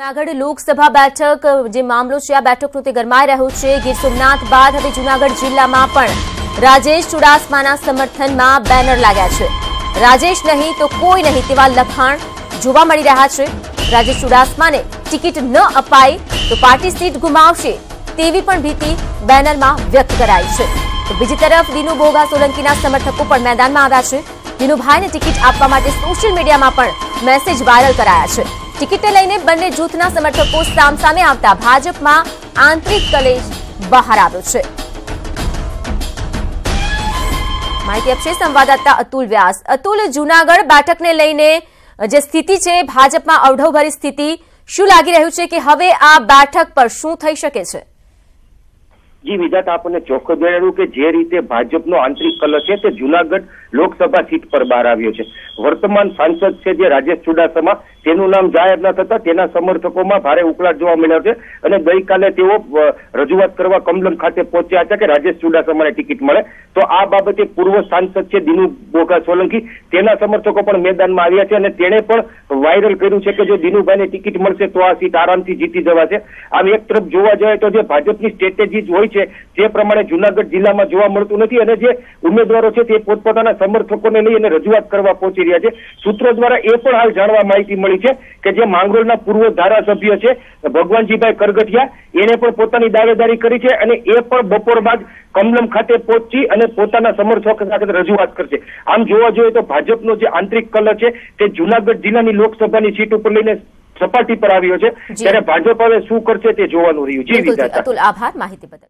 જુનાગઢ લોકસભા બેઠક, જે મામલો છે, આ બેઠકનો તે ગરમાઈ રહ્યો છે. ગીર સોમનાથ બાદ હવે જુનાગઢ જિલ્લામાં પણ રાજેશ ચુડાસમાના સમર્થનમાં બેનર લાગ્યા છે. રાજેશ નહીં તો કોઈ નહીં તેવા લખાણ જોવા મળી રહ્યા છે. રાજેશ ચુડાસમાને ટિકિટ ન અપાય તો પાર્ટી સીટ ગુમાવશે તેવી પણ ભીતિ બેનરમાં વ્યક્ત કરાઈ છે. તો બીજી તરફ દિનુ બોગા સોલંકીના સમર્થકો પણ મેદાનમાં આવ્યા છે. દિનુભાઈને ટિકિટ આપવા માટે સોશિયલ મીડિયામાં પણ મેસેજ વાયરલ કરાયા છે. ટિકિટને લઈને બંને જૂથના સમર્થકો સામસામે આવતા ભાજપમાં આંતરિક કલેશ બહાર આવ્યો છે. માહિતી આપશે સંવાદદાતા અતુલ વ્યાસ. અતુલ, જૂનાગઢ બેઠકને લઈને જે સ્થિતિ છે, ભાજપમાં અવઢવભરી સ્થિતિ, શું લાગી રહ્યું છે કે હવે આ બેઠક પર શું થઈ શકે છે? જી વિધાત આપણને ચોખ્ખું જણાવ્યું કે જે રીતે ભાજપનો આંતરિક કલર છે તે જુનાગઢ લોકસભા સીટ પર બહાર આવ્યો છે. વર્તમાન સાંસદ છે જે રાજેશ ચુડાસમા, તેનું નામ જાહેર ન થતા તેના સમર્થકોમાં ભારે ઉકળાટ જોવા મળ્યો છે અને ગઈકાલે તેઓ રજૂઆત કરવા કમલમ ખાતે પહોંચ્યા હતા કે રાજેશ ચુડાસમાને ટિકિટ મળે. તો આ બાબતે પૂર્વ સાંસદ છે દિનુ બોગા સોલંકી, તેના સમર્થકો પણ મેદાનમાં આવ્યા છે અને તેણે પણ વાયરલ કર્યું છે કે જો દિનુભાઈને ટિકિટ મળશે તો આ સીટ આરામથી જીતી જવાશે. આમ એક તરફ જોવા જાય તો જે ભાજપની સ્ટ્રેટેજી હોય છે જે પ્રમાણે જુનાગઢ જિલ્લામાં જોવા મળતું નથી અને જે ઉમેદવારો છે તે પોતપોતાના સમર્થકોને લઈ અને રજૂઆત કરવા પહોંચી રહ્યા છે. સૂત્રો દ્વારા એ પણ હાલ જાણવા માહિતી મળી છે કે જે માંગરોળના પૂર્વ ધારાસભ્ય છે ભગવાનજીભાઈ કરગઠિયા એને પણ પોતાની દાવેદારી કરી છે અને એ પણ બપોર બાદ કમલમ ખાતે પહોંચી અને પોતાના સમર્થકો સાથે રજૂઆત કરશે. આમ જોવા જોઈએ તો ભાજપનો જે આંતરિક કલર છે તે જુનાગઢ જિલ્લાની લોકસભાની સીટ ઉપર લઈને સપાટી પર આવ્યો છે. ત્યારે ભાજપ હવે શું કરશે તે જોવાનું રહ્યું. છે અતુલ આભાર માહિતી બદલ.